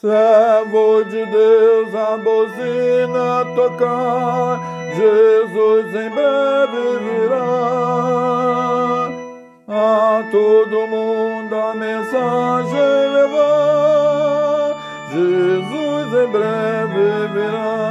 Servo de Deus, a buzina tocar, Jesus em breve virá. A todo mundo a mensagem levar, Jesus em breve virá.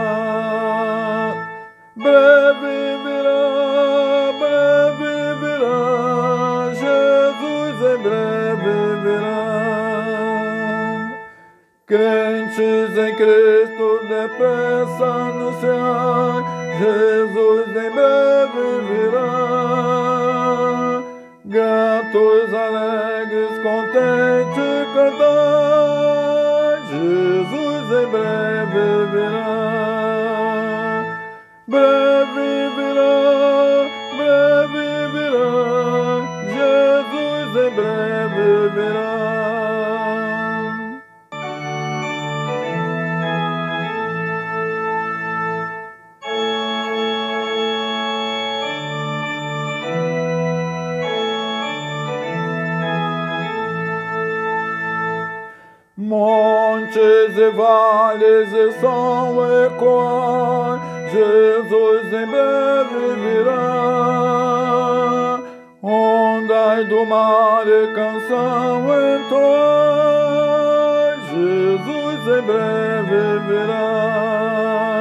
Crentes em Cristo, depressa anunciar, Jesus em breve virá. Gatos alegres, contentes cantar, Jesus em breve virá. Breve Montes e vales estão ecoar, Jesus em breve virá. Ondas do mar e canção entoar, Jesus em breve virá.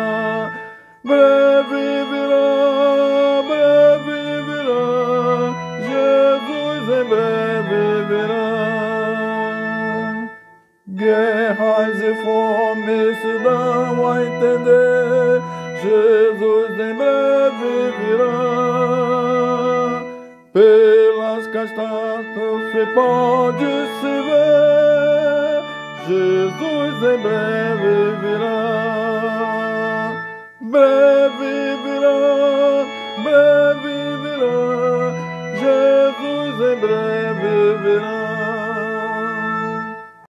Guerras e fome se dão a entender, Jesus em breve virá. Pelas castatas se pode se ver, Jesus em breve virá. Breve virá, breve virá, Jesus em breve virá.